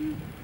Mm.